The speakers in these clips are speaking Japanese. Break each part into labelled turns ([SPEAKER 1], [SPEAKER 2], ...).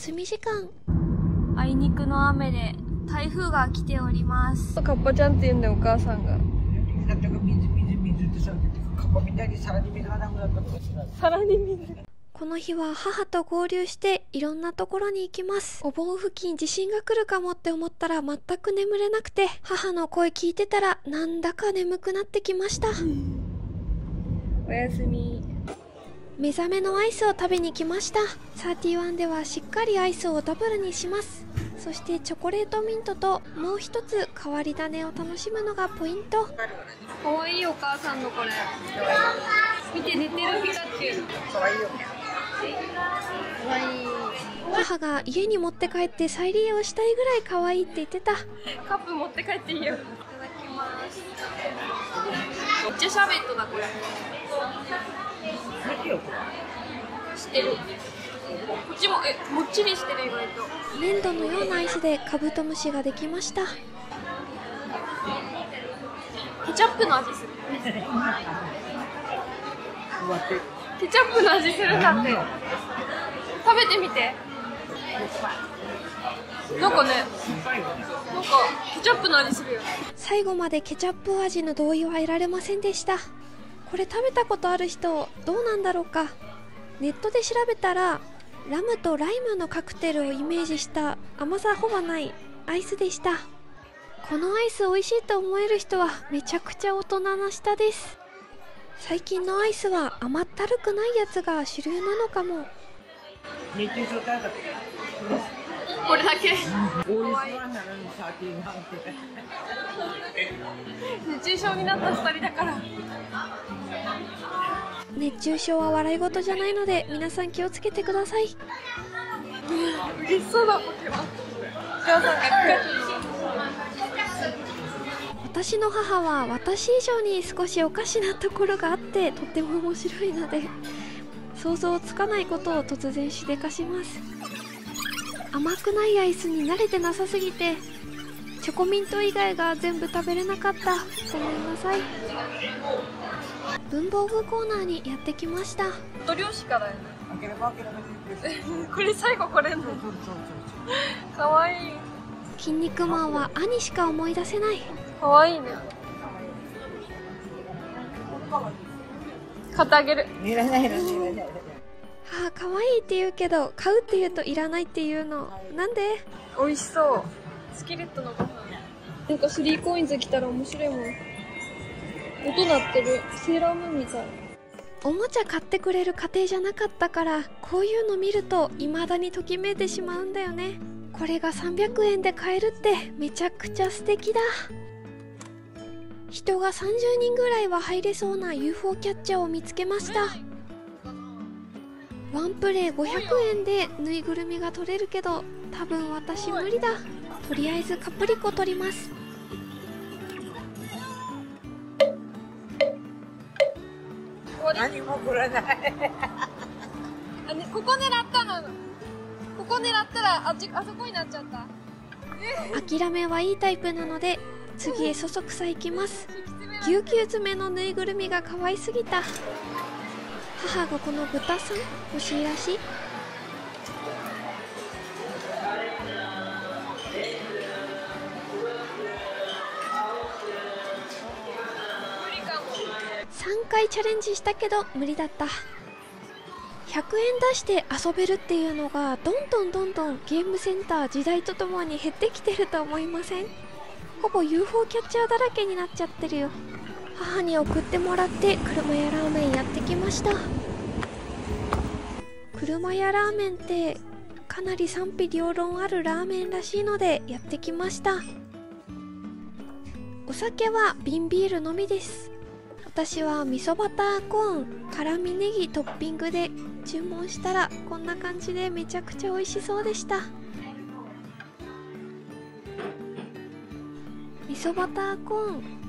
[SPEAKER 1] 休み時間
[SPEAKER 2] あいにくの雨で台風が来ております
[SPEAKER 3] カッパちゃんって言うんだよお母さんが
[SPEAKER 1] この日は母と合流していろんなところに行きます。お盆付近地震が来るかもって思ったら全く眠れなくて、母の声聞いてたらなんだか眠くなってきました。
[SPEAKER 3] おやすみ
[SPEAKER 1] 目覚めのアイスを食べに来ました。31ではしっかりアイスをダブルにします。そしてチョコレートミントともう一つ変わり種を楽しむのがポイント。
[SPEAKER 3] かわいいお母さんのこれ見て寝てるピカチュウ
[SPEAKER 4] かわいいよ
[SPEAKER 3] かわいい
[SPEAKER 1] 母が家に持って帰って再利用したいぐらい可愛いって言ってた。
[SPEAKER 3] カップ持って帰っていいよいただきますめっちゃシャーベットだこれ知ってる。こっちもえもっちりしてる意外と。
[SPEAKER 1] 粘土のようなアイスでカブトムシができました。
[SPEAKER 3] ケチャップの味する。
[SPEAKER 4] 終わって。
[SPEAKER 3] ケチャップの味するんだって。食べてみて。なんかねなんかケチャップの味するよ
[SPEAKER 1] 最後までケチャップ味の同意は得られませんでしたこれ食べたことある人どうなんだろうか？ネットで調べたらラムとライムのカクテルをイメージした甘さほぼないアイスでした。このアイス美味しいと思える人はめちゃくちゃ大人な舌です。最近のアイスは甘ったるくないやつが主流なのかも。
[SPEAKER 4] 熱中症対策
[SPEAKER 3] これだけ。熱中症になった2人だから
[SPEAKER 1] 熱中症は笑い事じゃないので皆さん気をつけてください。
[SPEAKER 3] 嬉しそうだ
[SPEAKER 1] 私の母は私以上に少しおかしなところがあってとっても面白いので想像つかないことを突然しでかします甘くないアイスに慣れてなさすぎてチョコミント以外が全部食べれなかった。ごめんなさい。文房具コーナーにやってきました。
[SPEAKER 3] ト漁師からやね
[SPEAKER 4] 開ければ開ければ
[SPEAKER 3] これ最後これんの？かわい。い「
[SPEAKER 1] 筋肉マン」は兄しか思い出せない。
[SPEAKER 3] かわいいね。買ってあげる。
[SPEAKER 4] いらないいらないいらない
[SPEAKER 1] 母可愛いって言うけど買うって言うといらないっていうの。なんで？
[SPEAKER 3] 美味しそう。スキレットのご飯。なんかスリーコインズ来たら面白いもん。音鳴ってる。セーラームーンみたい。
[SPEAKER 1] おもちゃ買ってくれる家庭じゃなかったからこういうの見ると未だにときめいてしまうんだよね。これが300円で買えるってめちゃくちゃ素敵だ。人が30人ぐらいは入れそうな UFO キャッチャーを見つけましたワンプレイ500円でぬいぐるみが取れるけど多分私無理だ。とりあえずカプリコ取ります。
[SPEAKER 4] 何も来らない。
[SPEAKER 3] あ、ね、ここ狙ったの。ここ狙ったらあっちあそこになっちゃった。
[SPEAKER 1] 諦めはいいタイプなので次へそそくさ行きます。ぎゅうぎゅう詰めのぬいぐるみが可愛すぎた母がこの豚さん欲しいらしい。3回チャレンジしたけど無理だった。100円出して遊べるっていうのがどんどんどんどんゲームセンター時代とともに減ってきてると思いません？ほぼ UFO キャッチャーだらけになっちゃってるよ。母に送ってもらって車屋ラーメンやってきました。車屋ラーメンってかなり賛否両論あるラーメンらしいのでやってきました。お酒は瓶ビールのみです。私は味噌バターコーン辛味ネギトッピングで注文したらこんな感じでめちゃくちゃ美味しそうでした。味噌バターコーン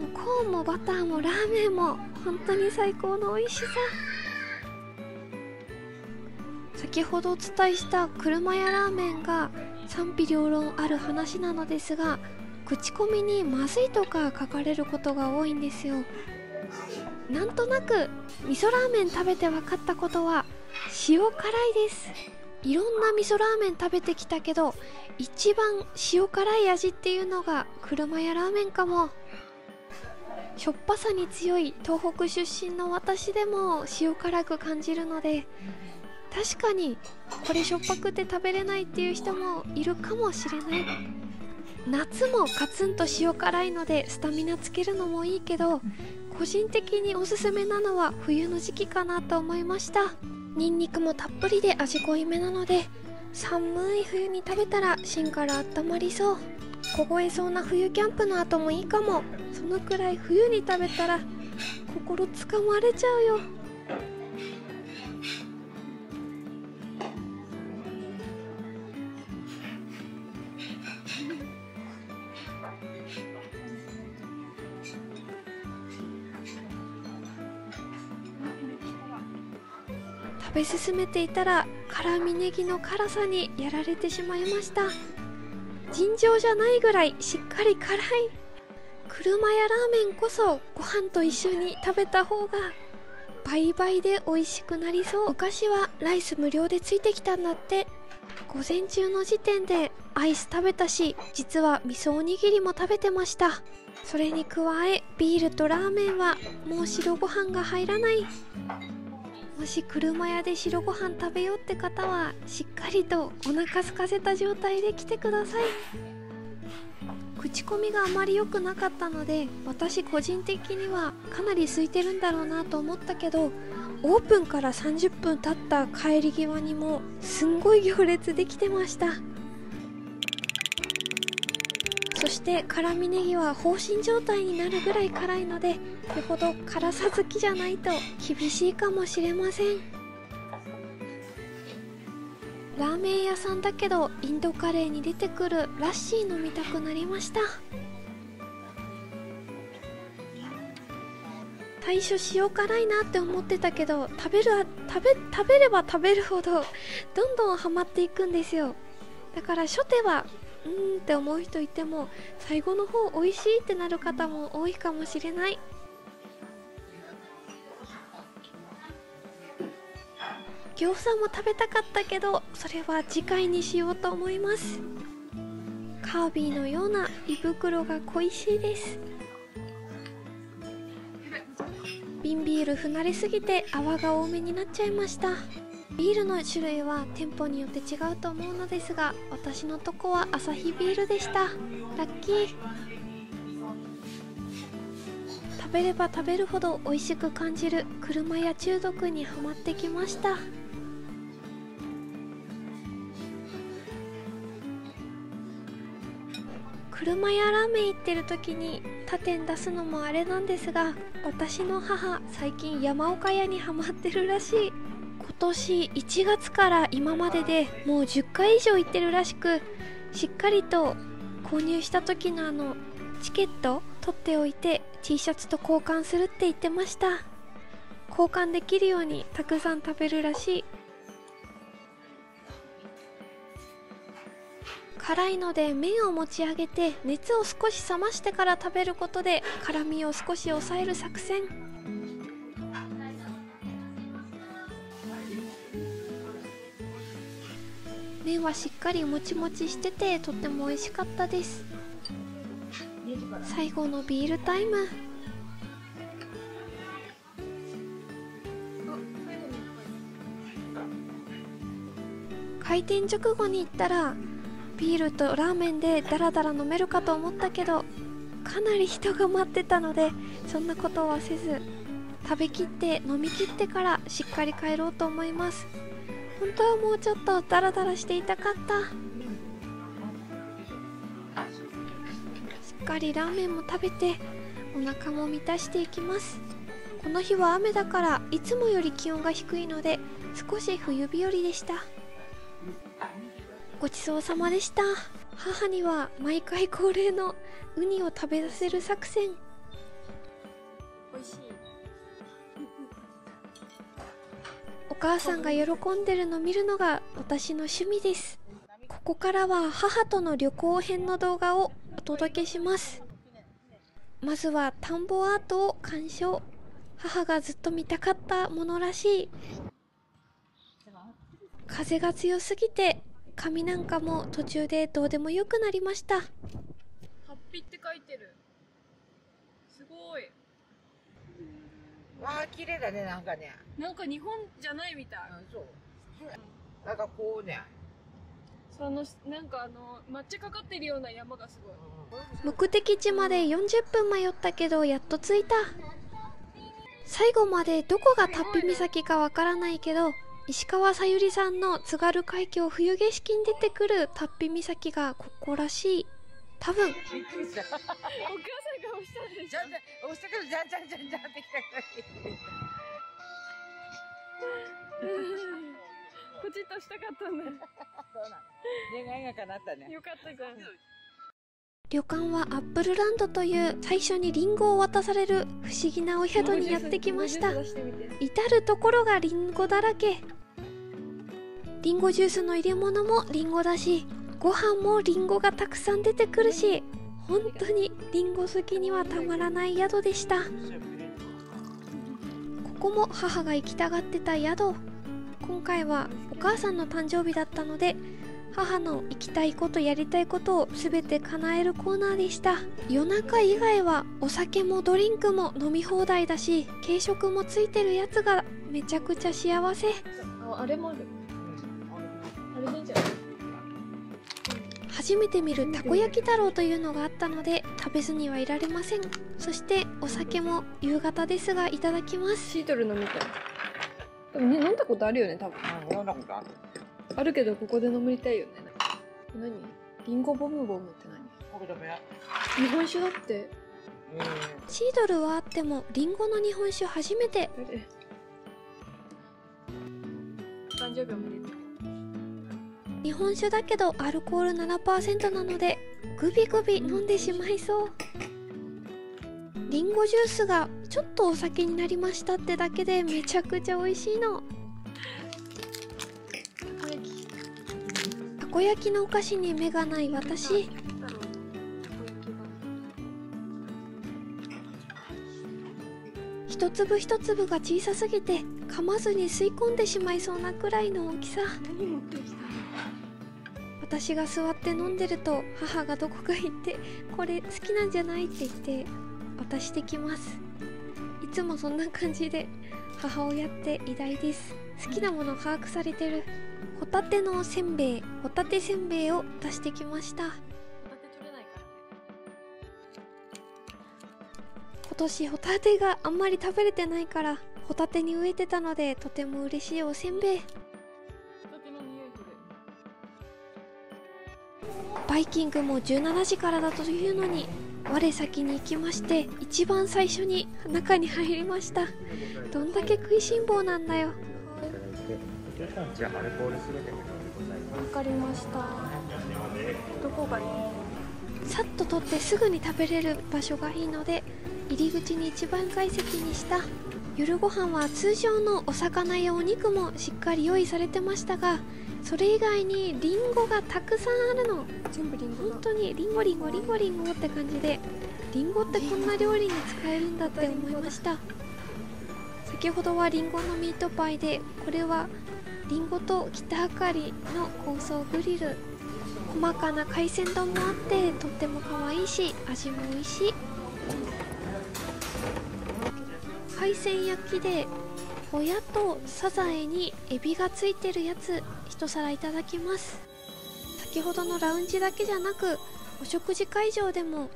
[SPEAKER 1] もうコーンもバターもラーメンも本当に最高の美味しさ。先ほどお伝えした車屋ラーメンが賛否両論ある話なのですが口コミにまずいとか書かれることが多いんですよ。なんとなく味噌ラーメン食べて分かったことは塩辛いです。いろんな味噌ラーメン食べてきたけど一番塩辛い味っていうのが車屋ラーメンかも。しょっぱさに強い東北出身の私でも塩辛く感じるので確かにこれしょっぱくて食べれないっていう人もいるかもしれない。夏もカツンと塩辛いのでスタミナつけるのもいいけど個人的におすすめなのは冬の時期かなと思いました。ニンニクもたっぷりで味濃いめなので寒い冬に食べたら芯から温まりそう。凍えそうな冬キャンプの後もいいかも。そのくらい冬に食べたら心つかまれちゃうよ。食べ進めていたら辛味ネギの辛さにやられてしまいました。尋常じゃないぐらいしっかり辛い。車やラーメンこそご飯と一緒に食べた方が倍々で美味しくなりそう。昔はライス無料でついてきたんだって。午前中の時点でアイス食べたし実は味噌おにぎりも食べてました。それに加えビールとラーメンはもう白ご飯が入らない。もし車屋で白ご飯食べようって方はしっかりとお腹空かせた状態で来てください。口コミがあまり良くなかったので私個人的にはかなり空いてるんだろうなと思ったけどオープンから30分経った帰り際にもすんごい行列できてました。そして辛味ネギは放心状態になるぐらい辛いのでよほど辛さ好きじゃないと厳しいかもしれません。ラーメン屋さんだけどインドカレーに出てくるラッシー飲みたくなりました。最初塩辛いなって思ってたけど食べる食べ食べれば食べるほどどんどんハマっていくんですよ。だから初手はうんって思う人いても最後の方美味しいってなる方も多いかもしれない。餃子も食べたかったけどそれは次回にしようと思います。カービィのような胃袋が恋しいです。瓶ビール不慣れすぎて泡が多めになっちゃいました。ビールの種類は店舗によって違うと思うのですが私のとこはアサヒビールでした。ラッキー。食べれば食べるほど美味しく感じる車や中毒にはまってきました。車やラーメン行ってる時に他店出すのもあれなんですが私の母最近山岡屋にはまってるらしい。年1月から今まででもう10回以上行ってるらしくしっかりと購入した時のあのチケット取っておいて T シャツと交換するって言ってました。交換できるようにたくさん食べるらしい。辛いので麺を持ち上げて熱を少し冷ましてから食べることで辛みを少し抑える作戦。麺はしっかりもちもちしててとっても美味しかったです。最後のビールタイム。開店直後に行ったらビールとラーメンでダラダラ飲めるかと思ったけどかなり人が待ってたのでそんなことはせず食べきって飲みきってからしっかり帰ろうと思います。本当はもうちょっとダラダラしていたかった。しっかりラーメンも食べてお腹も満たしていきます。この日は雨だからいつもより気温が低いので少し冬日和でした。ごちそうさまでした。母には毎回恒例のウニを食べさせる作戦。母さんが喜んでるの見るのが私の趣味です。ここからは母との旅行編の動画をお届けします。まずは田んぼアートを鑑賞。母がずっと見たかったものらしい。風が強すぎて髪なんかも途中でどうでもよくなりました。
[SPEAKER 3] ハッピーって書いてる。すごい。
[SPEAKER 4] わあ綺麗だねなんかね。
[SPEAKER 3] なんか日本じゃないみたい。
[SPEAKER 4] うんそう。なんかこうね。
[SPEAKER 3] そのなんかあの抹茶かかってるような山がすごい。
[SPEAKER 1] 目的地まで40分迷ったけどやっと着いた。最後までどこがタッピ岬かわからないけど石川さゆりさんの津軽海峡冬景色に出てくるタッピ岬がここらしい。多分
[SPEAKER 3] 押したんでし
[SPEAKER 4] じゃんじゃん押したけどじゃんじゃんじゃんじゃんってきたから
[SPEAKER 3] ょポチッとしたかったんだ
[SPEAKER 4] そうなの。願いが叶ったね
[SPEAKER 3] よかったじゃん。
[SPEAKER 1] 旅館はアップルランドという最初にリンゴを渡される不思議なお宿にやってきました。
[SPEAKER 3] 出してみて
[SPEAKER 1] 至る所がリンゴだらけ。リンゴジュースの入れ物もリンゴだしご飯もリンゴがたくさん出てくるし本当にリンゴ好きにはたまらない宿でした。ここも母が行きたがってた宿。今回はお母さんの誕生日だったので母の行きたいことやりたいことを全て叶えるコーナーでした。夜中以外はお酒もドリンクも飲み放題だし軽食もついてるやつがめちゃくちゃ幸せ。
[SPEAKER 3] ああれもある。あれでいいんじゃない
[SPEAKER 1] 初めて見るたこ焼き太郎というのがあったので食べずにはいられません。そしてお酒も夕方ですがいただきます。
[SPEAKER 3] シートル飲みたい。でもね飲んだことあるよね多分。
[SPEAKER 4] うん飲んだことある
[SPEAKER 3] あるけどここで飲みたいよね。何？リンゴボムボムって何？日本酒だって。
[SPEAKER 4] え
[SPEAKER 1] シードルはあってもリンゴの日本酒初めて。
[SPEAKER 3] 誕生日おめでとう
[SPEAKER 1] 日本酒だけどアルコール7%なのでグビグビ飲んでしまいそう。リンゴジュースがちょっとお酒になりましたってだけでめちゃくちゃ美味しいの。たこ焼きのお菓子に目がない私。一粒一粒が小さすぎて噛まずに吸い込んでしまいそうなくらいの大きさ。
[SPEAKER 3] 何持ってきた
[SPEAKER 1] 私が座って飲んでると母がどこか行ってこれ好きなんじゃないって言って渡してきます。いつもそんな感じで母親って偉大です。好きなもの把握されてる。ホタテのせんべいホタテせんべいを出してきました。今年ホタテがあんまり食べれてないからホタテに植えてたのでとても嬉しいおせんべい。バイキングも17時からだというのに我先に行きまして一番最初に中に入りました。どんだけ食いしん坊なんだよ。
[SPEAKER 3] わかりました。どこがいい
[SPEAKER 1] さっと取ってすぐに食べれる場所がいいので入り口に一番階席にした夜ご飯は通常のお魚やお肉もしっかり用意されてましたがそれ以外にリンゴがたくさんあるの。
[SPEAKER 3] 全部リンゴだ。
[SPEAKER 1] 本当にリンゴリンゴリンゴリンゴって感じでリンゴってこんな料理に使えるんだって思いました。先ほどはリンゴのミートパイでこれはリンゴと北あかりの香草グリル。細かな海鮮丼もあってとっても可愛いし味も美味しい。海鮮焼きでホヤとサザエにエビがついてるやつ一皿いただきます。先ほどのラウンジだけじゃなくお食事会場でも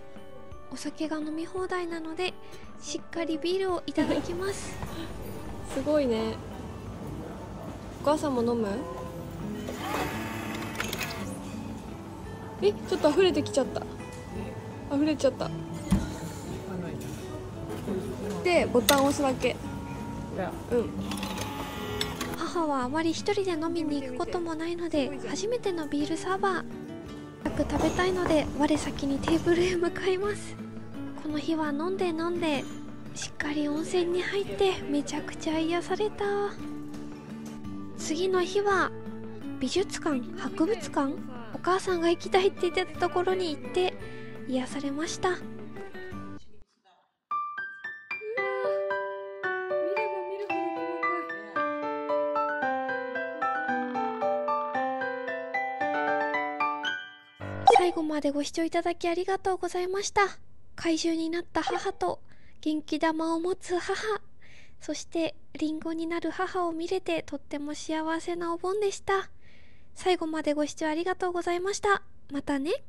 [SPEAKER 1] お酒が飲み放題なのでしっかりビールをいただきます。
[SPEAKER 3] すごいね。お母さんも飲む？えちょっと溢れてきちゃった。溢れちゃった。でボタン押すだけ。うん
[SPEAKER 1] 母はあまり一人で飲みに行くこともないので初めてのビールサーバー早く食べたいので我先にテーブルへ向かいます。この日は飲んで飲んでしっかり温泉に入ってめちゃくちゃ癒された。次の日は美術館博物館お母さんが行きたいって言ってたところに行って癒されました。までご視聴いただきありがとうございました。怪獣になった母と元気玉を持つ母、そしてリンゴになる母を見れてとっても幸せなお盆でした。最後までご視聴ありがとうございました。またね。